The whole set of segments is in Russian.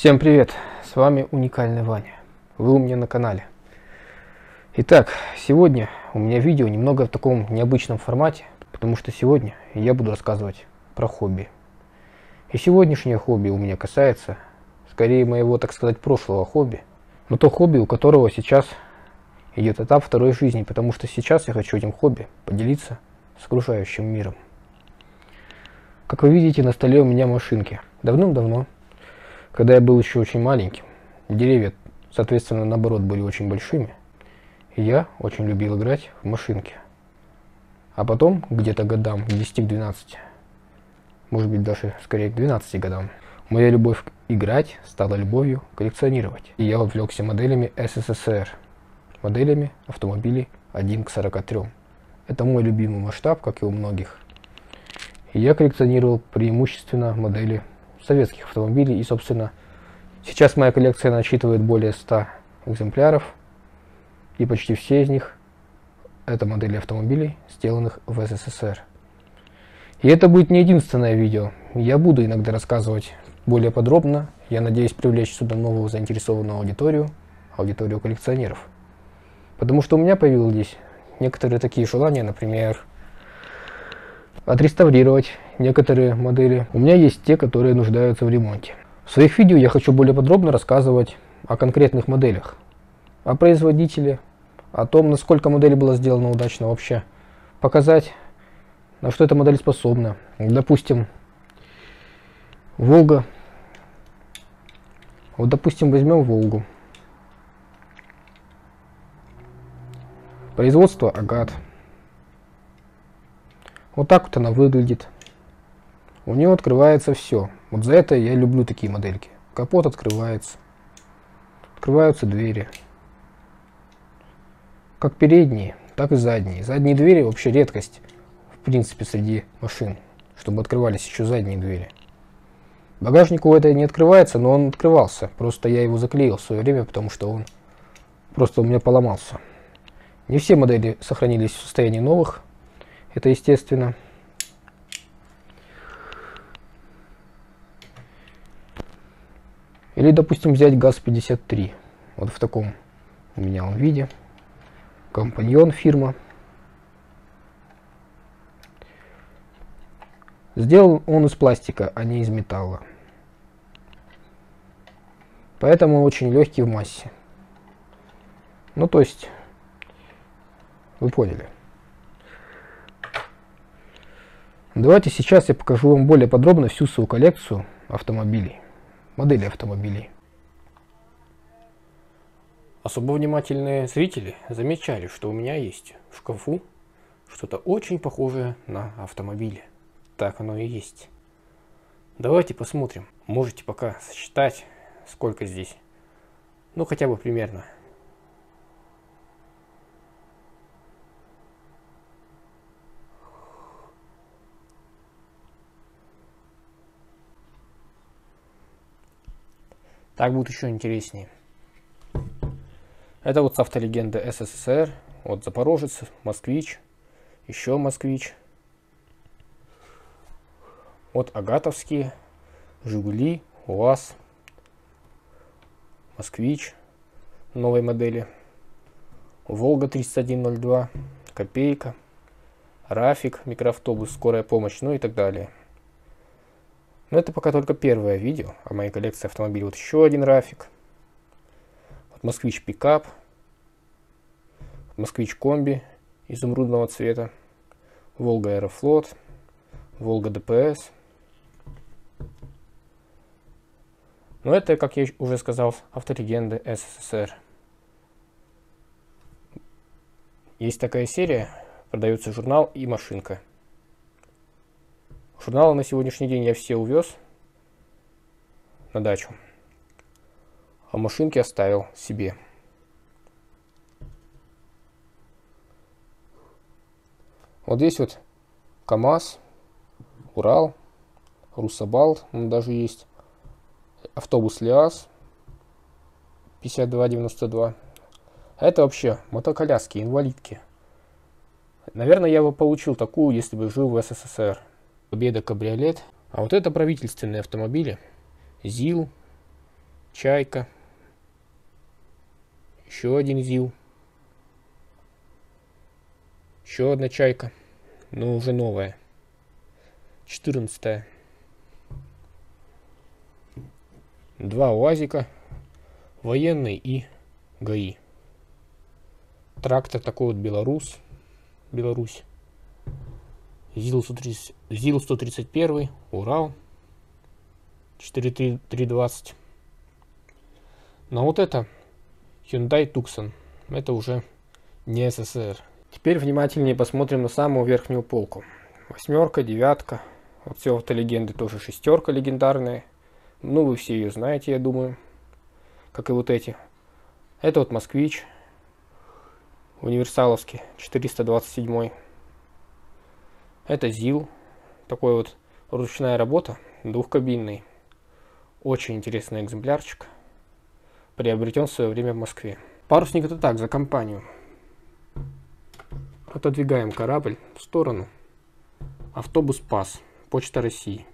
Всем привет, с вами Уникальный Ваня, вы у меня на канале. Итак, сегодня у меня видео немного в таком необычном формате, потому что сегодня я буду рассказывать про хобби. И сегодняшнее хобби у меня касается, скорее моего, так сказать, прошлого хобби, но то хобби, у которого сейчас идет этап второй жизни, потому что сейчас я хочу этим хобби поделиться с окружающим миром. Как вы видите, на столе у меня машинки. Давным-давно, когда я был еще очень маленьким, деревья, соответственно, наоборот, были очень большими, и я очень любил играть в машинки. А потом, где-то годам, 10-12, может быть даже скорее к 12 годам, моя любовь играть стала любовью коллекционировать. И я увлекся моделями СССР, моделями автомобилей 1 к 43. Это мой любимый масштаб, как и у многих. И я коллекционировал преимущественно модели советских автомобилей. И, собственно, сейчас моя коллекция насчитывает более 100 экземпляров. И почти все из них это модели автомобилей, сделанных в СССР. И это будет не единственное видео. Я буду иногда рассказывать более подробно. Я надеюсь привлечь сюда новую заинтересованную аудиторию, аудиторию коллекционеров. Потому что у меня появились некоторые такие желания, например, отреставрировать некоторые модели. У меня есть те, которые нуждаются в ремонте. В своих видео я хочу более подробно рассказывать о конкретных моделях, о производителе, о том, насколько модель была сделана удачно вообще, показать, на что эта модель способна. Допустим, Волга. Вот, допустим, возьмем Волгу. Производство Агат. Вот так вот она выглядит. У нее открывается все. Вот за это я люблю такие модельки. Капот открывается. Открываются двери. Как передние, так и задние. Задние двери вообще редкость, в принципе, среди машин, чтобы открывались еще задние двери. Багажник у этой не открывается, но он открывался. Просто я его заклеил в свое время, потому что он просто у меня поломался. Не все модели сохранились в состоянии новых. Это естественно. Или, допустим, взять ГАЗ-53. Вот в таком у меня он виде. Компаньон фирма. Сделан он из пластика, а не из металла. Поэтому очень легкий в массе. Ну, то есть, вы поняли. Давайте сейчас я покажу вам более подробно всю свою коллекцию автомобилей, модели автомобилей. Особо внимательные зрители замечали, что у меня есть в шкафу что-то очень похожее на автомобили. Так оно и есть. Давайте посмотрим. Можете пока сосчитать, сколько здесь. Ну, хотя бы примерно Так будет еще интереснее. Это вот с автолегенды СССР. Вот Запорожец, Москвич, еще Москвич. Вот Агатовские, Жигули, УАЗ, Москвич новой модели, Волга 3102, Копейка, Рафик, микроавтобус, скорая помощь, ну и так далее. Но это пока только первое видео о моей коллекции автомобилей. Вот еще один рафик. Вот Москвич пикап. Москвич комби изумрудного цвета. Волга Аэрофлот. Волга ДПС. Но это, как я уже сказал, автолегенды СССР. Есть такая серия, продается журнал и машинка. Журналы на сегодняшний день я все увез на дачу. А машинки оставил себе. Вот здесь вот КАМАЗ, Урал, Русабал, ну, даже есть. Автобус ЛиАЗ 5292. А это вообще мотоколяски, инвалидки. Наверное, я бы получил такую, если бы жил в СССР. Победа кабриолет. А вот это правительственные автомобили. ЗИЛ, Чайка. Еще один ЗИЛ. Еще одна чайка. Но уже новая. 14 Два УАЗика. Военный и ГАИ. Трактор такой вот Белорус. Беларусь. ЗИЛ-130, ЗИЛ-131, Урал. 4320. Но вот это Hyundai Tucson. Это уже не СССР. Теперь внимательнее посмотрим на самую верхнюю полку. Восьмерка, девятка. Вот все автолегенды тоже шестерка легендарная. Ну, вы все ее знаете, я думаю. Как и вот эти. Это вот Москвич. Универсаловский, 427. Это ЗИЛ. Такой вот ручная работа, двухкабинный. Очень интересный экземплярчик. Приобретен в свое время в Москве. Парусник это так, за компанию. Отодвигаем корабль в сторону. Автобус ПАС. Почта России.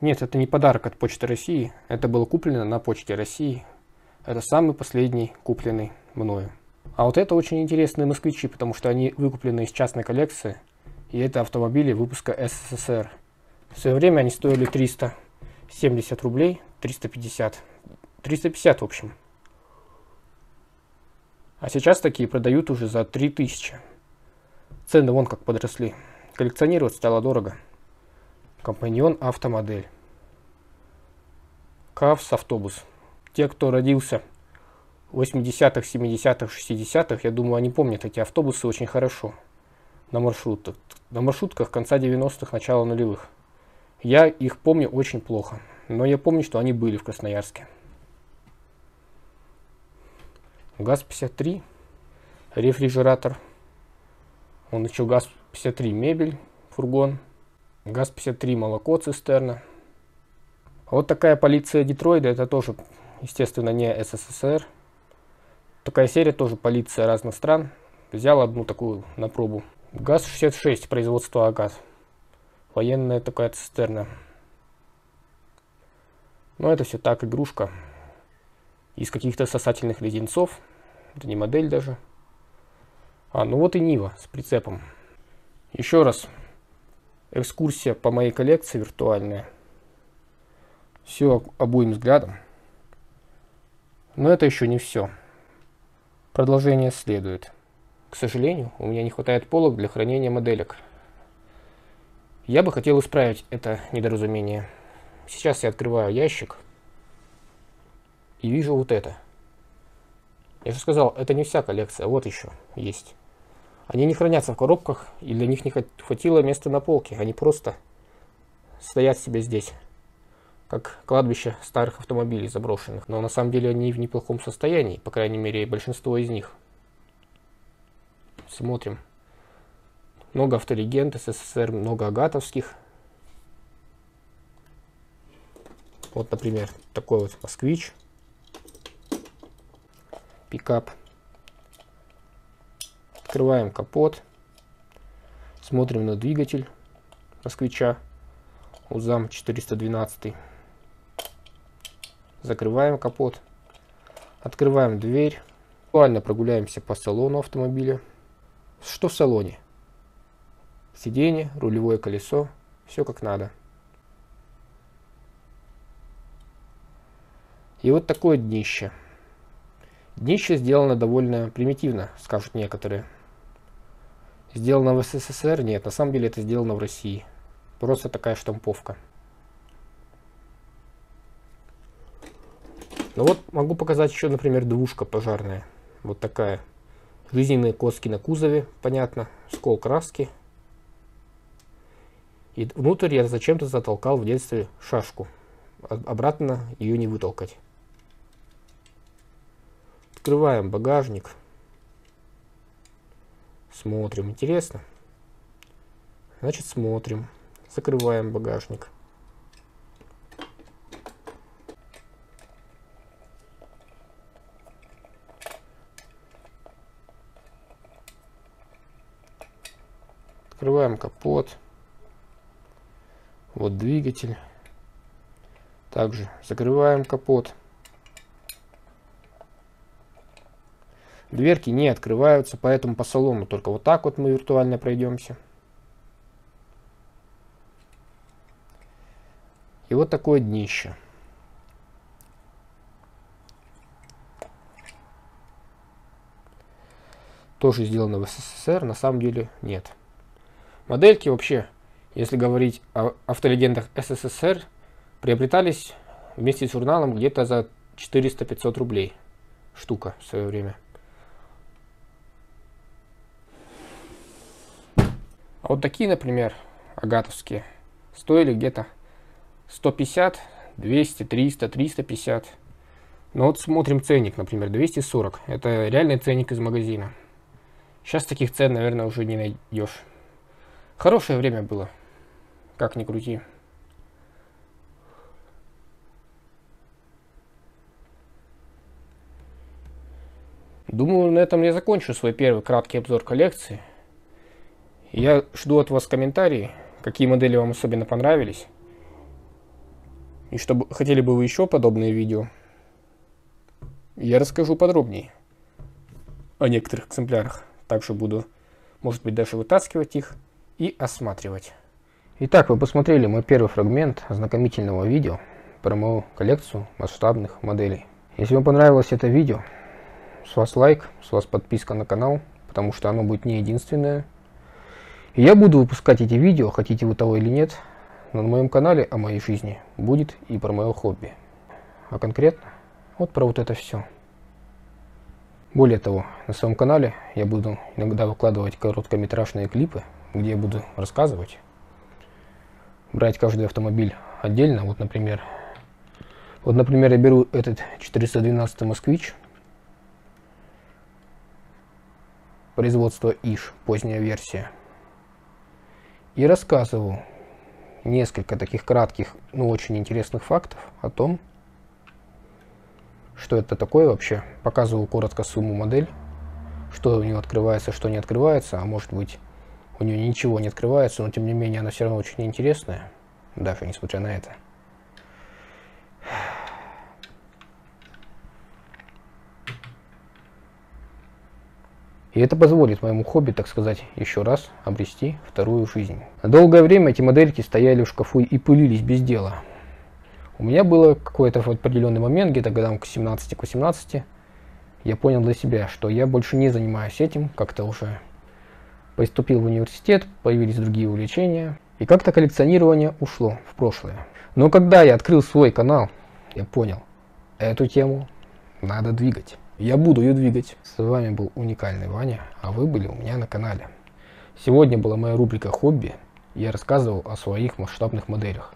Нет, это не подарок от Почты России. Это было куплено на Почте России. Это самый последний купленный мною. А вот это очень интересные москвичи, потому что они выкуплены из частной коллекции. И это автомобили выпуска СССР. В свое время они стоили 370 рублей, 350. 350 в общем. А сейчас такие продают уже за 3000. Цены вон как подросли. Коллекционировать стало дорого. Компаньон автомодель. КАВС автобус. Те, кто родился в 80-х, 70-х, 60-х, я думаю, они помнят эти автобусы очень хорошо. На маршрутках. На маршрутках конца 90-х, начала нулевых. Я их помню очень плохо. Но я помню, что они были в Красноярске. ГАЗ-53, рефрижератор. Он еще ГАЗ-53 мебель, фургон. ГАЗ-53 молоко, цистерна. Вот такая полиция Детройда, это тоже, естественно, не СССР. Такая серия тоже полиция разных стран. Взял одну такую на пробу. ГАЗ-66, производство АГАЗ. Военная такая цистерна. Но это все так, игрушка из каких-то сосательных леденцов. Это не модель даже. А, ну вот и Нива с прицепом. Еще раз. Экскурсия по моей коллекции виртуальная. Все обоим взглядом. Но это еще не все. Продолжение следует. К сожалению, у меня не хватает полок для хранения моделек. Я бы хотел исправить это недоразумение. Сейчас я открываю ящик и вижу вот это. Я же сказал, это не вся коллекция, вот еще есть. Они не хранятся в коробках, и для них не хватило места на полке. Они просто стоят себе здесь, как кладбище старых автомобилей заброшенных. Но на самом деле они в неплохом состоянии, по крайней мере, большинство из них. Смотрим. Много автолегенд СССР, много агатовских. Вот, например, такой вот москвич пикап. Открываем капот. Смотрим на двигатель москвича. УЗАМ 412. Закрываем капот. Открываем дверь. Буквально прогуляемся по салону автомобиля. Что в салоне? Сиденье, рулевое колесо. Все как надо. И вот такое днище. Днище сделано довольно примитивно, скажут некоторые. Сделано в СССР? Нет, на самом деле это сделано в России. Просто такая штамповка. Ну вот могу показать еще, например, двушка пожарная. Вот такая. Жизненные коски на кузове, понятно. Скол краски. И внутрь я зачем-то затолкал в детстве шашку. Обратно ее не вытолкать. Открываем багажник. Смотрим. Интересно? Значит, смотрим. Закрываем багажник. Открываем капот. Вот двигатель. Также закрываем капот. Дверки не открываются, поэтому по салону только вот так вот мы виртуально пройдемся. И вот такое днище. Тоже сделано в СССР, на самом деле нет. Модельки вообще, если говорить о автолегендах СССР, приобретались вместе с журналом где-то за 400-500 рублей штука в свое время. А вот такие, например, агатовские, стоили где-то 150, 200, 300, 350. Но вот смотрим ценник, например, 240. Это реальный ценник из магазина. Сейчас таких цен, наверное, уже не найдешь. Хорошее время было. Как ни крути. Думаю, на этом я закончу свой первый краткий обзор коллекции. Я жду от вас комментарии, какие модели вам особенно понравились. И чтобы хотели бы вы еще подобные видео, я расскажу подробнее о некоторых экземплярах. Также буду, может быть, даже вытаскивать их и осматривать. Итак, вы посмотрели мой первый фрагмент ознакомительного видео про мою коллекцию масштабных моделей. Если вам понравилось это видео, с вас лайк, с вас подписка на канал, потому что оно будет не единственное. И я буду выпускать эти видео, хотите вы того или нет, но на моем канале о моей жизни будет и про мое хобби. А конкретно вот про вот это все. Более того, на своем канале я буду иногда выкладывать короткометражные клипы, где я буду рассказывать, брать каждый автомобиль отдельно. Вот, например, вот, например, я беру этот 412 москвич, производства ИШ, поздняя версия, и рассказываю, несколько таких кратких, но очень интересных фактов о том, что это такое вообще. Показывал коротко сумму модель, что у нее открывается, что не открывается, а может быть у нее ничего не открывается, но тем не менее она все равно очень интересная, даже несмотря на это. И это позволит моему хобби, так сказать, еще раз обрести вторую жизнь. Долгое время эти модельки стояли в шкафу и пылились без дела. У меня было какой-то определенный момент, где-то годам к 17-18, я понял для себя, что я больше не занимаюсь этим, как-то уже поступил в университет, появились другие увлечения, и как-то коллекционирование ушло в прошлое. Но когда я открыл свой канал, я понял, эту тему надо двигать. Я буду ее двигать. С вами был уникальный Ваня, а вы были у меня на канале. Сегодня была моя рубрика «Хобби». Я рассказывал о своих масштабных моделях.